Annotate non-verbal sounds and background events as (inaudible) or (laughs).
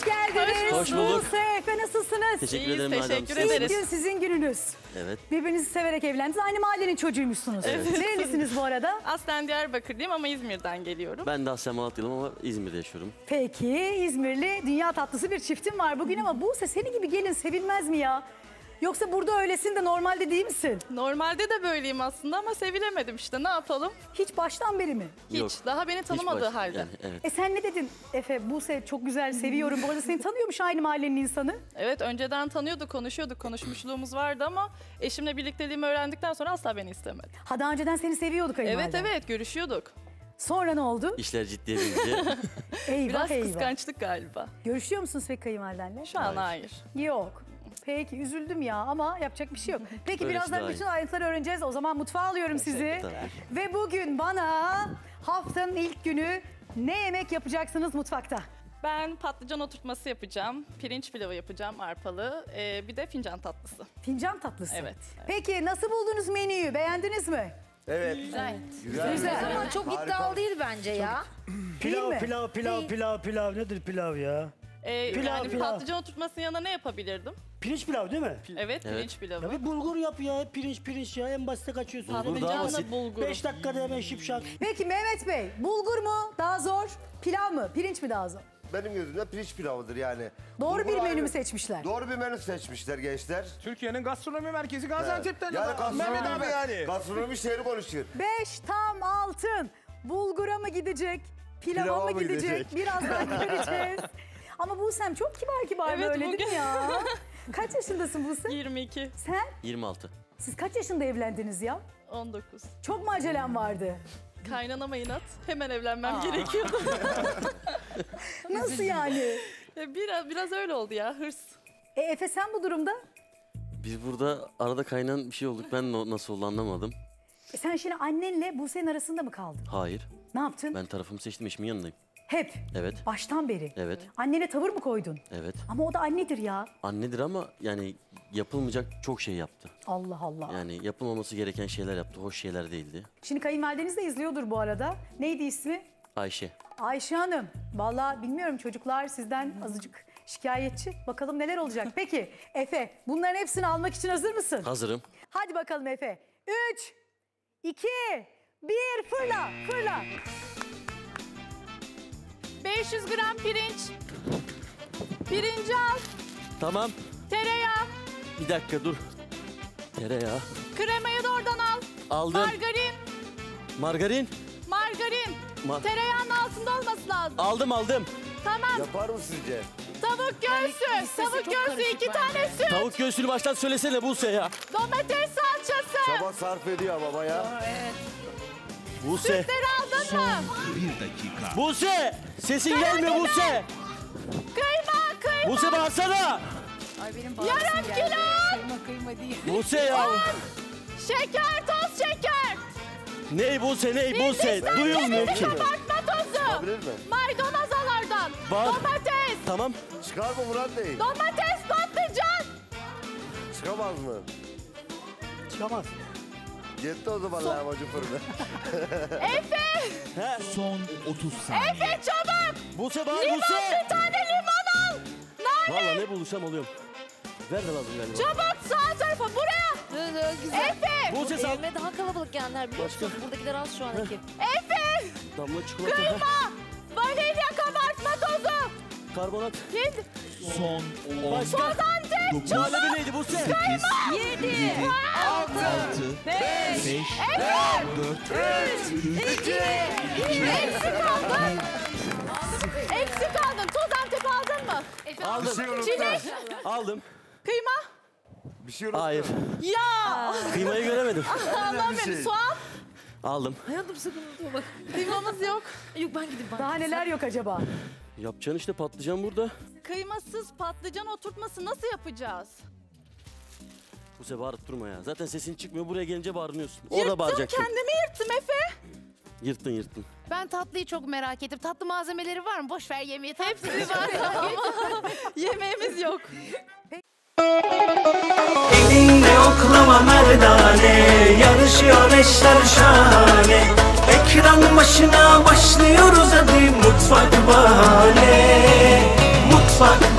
Hoş geldiniz. Hoş bulduk. Buse, Efe nasılsınız? Teşekkür İyiyiz, ederim Nadide teşekkür Hanım. ederiz. İlk gün sizin gününüz. Evet. Birbirinizi severek evlendiniz. Aynı mahallenin çocuğuymuşsunuz. Nerelisiniz bu arada? (laughs) Aslen Diyarbakırlıyım ama İzmir'den geliyorum. Ben de Asya Malatyalıyım ama İzmir'de yaşıyorum. Peki İzmirli dünya tatlısı bir çiftim var bugün ama Buse seni gibi gelin sevilmez mi ya? Yoksa burada öylesin de normalde değil misin? Normalde de böyleyim aslında ama sevilemedim işte ne yapalım? Hiç baştan beri mi? Hiç. Yok. Daha beni tanımadığı baş- halde. yani, evet. E sen ne dedin Efe? Buse çok güzel seviyorum. Bu arada seni tanıyormuş aynı mahallenin insanı. Evet önceden tanıyorduk, konuşuyorduk, konuşmuşluğumuz vardı ama eşimle birlikteliğimi öğrendikten sonra asla beni istemedi. Ha daha önceden seni seviyorduk Evet kayınvaliden. evet görüşüyorduk. Sonra ne oldu? İşler ciddiye binince (laughs) Eyvah Biraz eyvah. kıskançlık galiba. Görüşüyor musunuz peki kayınvalidenle? Şu an hayır. Yok. Peki üzüldüm ya ama yapacak bir şey yok. (laughs) Peki birazdan bütün ayrıntıları öğreneceğiz. O zaman mutfağa alıyorum sizi. Tabii. Ve bugün bana haftanın ilk günü ne yemek yapacaksınız mutfakta? Ben patlıcan oturtması yapacağım, pirinç pilavı yapacağım arpalı, ee, bir de fincan tatlısı. Fincan tatlısı. Evet. evet. Peki nasıl buldunuz menüyü? Beğendiniz mi? Evet. Güzel. Güzel. Ama çok iddialı değil bence ya. Pilav, pilav, pilav, pilav, pilav. Nedir pilav ya? Ee, Pilav, yani pilav. patlıcan oturtmasının yanına ne yapabilirdim? Pirinç pilav değil mi? Evet, Evet. pirinç pilavı. Ya bir bulgur yap ya. Hep pirinç pirinç ya. En basite kaçıyorsun. Bulgur daha Patlıcanla basit. bulgur. 5 dakikada hemen şipşak. Peki Mehmet Bey, bulgur mu daha zor, pilav mı, pirinç mi daha zor? Benim gözümde pirinç pilavıdır yani. Doğru Bulgur bir menü ayrı- mü seçmişler? Doğru bir menü seçmişler gençler. Türkiye'nin gastronomi merkezi Gaziantep'ten. Yani Mehmet gastronomi, abi yani. gastronomi şehri konuşuyor. Beş tam altın. Bulgura mı gidecek, pilava, Pilava mı mı gidecek? gidecek? Birazdan göreceğiz. (laughs) Ama Buse'm çok kibar kibar Evet, böyle bugün- değil mi ya? (laughs) Kaç yaşındasın Buse? 22, Sen? 26. Siz kaç yaşında evlendiniz ya? 19. Çok mu acelem vardı? Kaynanama inat. Hemen evlenmem gerekiyordu. (laughs) Nasıl yani? Ya biraz biraz öyle oldu ya hırs. E Efe sen bu durumda? Biz burada arada kaynayan bir şey olduk. Ben nasıl oldu anlamadım. E sen şimdi annenle Buse'nin arasında mı kaldın? Hayır. Ne yaptın? Ben tarafımı seçtim eşimin yanındayım. Hep. Evet. Baştan beri. Evet. Annene tavır mı koydun? Evet. Ama o da annedir ya. Annedir ama yani yapılmayacak çok şey yaptı. Allah Allah. Yani yapılmaması gereken şeyler yaptı. Hoş şeyler değildi. Şimdi kayınvalideniz de izliyordur bu arada. Neydi ismi? Ayşe. Ayşe Hanım. Vallahi bilmiyorum çocuklar sizden azıcık şikayetçi. Bakalım neler olacak. (laughs) Peki Efe bunların hepsini almak için hazır mısın? Hazırım. Hadi bakalım Efe. 3, 2, 1 fırla fırla. 500 gram pirinç. Pirinci al. Tamam. Tereyağı. Bir dakika dur. Tereyağı. Kremayı da oradan al. Aldım. Margarin. Margarin. Margarin. Ma- Tereyağının altında olması lazım. aldım aldım. Tamam. Yapar mı sizce? Tavuk göğsü. listesi Tavuk göğsü iki tane süt. Tavuk göğsünü baştan söylesene Buse ya. Domates salçası. Çaba sarf ediyor baba ya. Buse. Sütleri aldın mı? Buse. Sesin gelmiyor Buse. Kıyma kıyma. Buse bağırsana. Ay benim Yarım kilo. Kıyma kıyma değil. Buse ya. Şeker toz şeker. Ney Buse ney Buse. Duyulmuyor ki. kabartma tozu. Maydanoz al oradan. Var. Domates. Tamam. Çıkar mı Murat Bey? Domates patlıcan. Çıkamaz mı? Çıkamaz. Yetti o zaman lahmacun fırını. (laughs) Efe. He. Son 30 saniye. Efe çabuk. Buse bağır Buse. bir tane limon al. Nane. Valla ne bulursam alıyorum. Ver de lazım galiba. Çabuk sağ tarafa buraya. Güzel. Efe. Buse sal. Evime daha kalabalık gelenler biliyor musunuz? Buradakiler az şu an ekip. Efe. Damla çikolata. Kıyma. Vanilya tozu. Karbonat. Hindi. Son 10, Başka. Antep. 9, Muhallebi neydi Buse? 8, 7. 6, 5. 5, 4, 3, Eksik aldın. Eksik aldın. Toz Antep aldın mı? Aldım. Şey. Çilek. Aldım. Kıyma. Bir şey unuttum. Hayır. Ya. Kıymayı göremedim. Allah'ım bir benim. şey. Soğan. Aldım. Hayatım sakın unutma bak. Kıymamız yok. Yok ben gidip Daha neler yok acaba? Yapacaksın işte patlıcan burada. Kıymasız patlıcan oturtması nasıl yapacağız? Buse bağırıp durma ya. Zaten sesin çıkmıyor. Buraya gelince bağırıyorsun. Orada Yırttım bağıracaksın. kendimi yırttım Efe. Yırttın yırttın. Ben tatlıyı çok merak ettim. Tatlı malzemeleri var mı? Boş ver yemeği. Hepsi (laughs) var ama (laughs) yemeğimiz yok. Elinde oklama merdane Yarışıyor eşler şahane Ekran başına başlıyoruz hadi mutfak bahane. Mutfak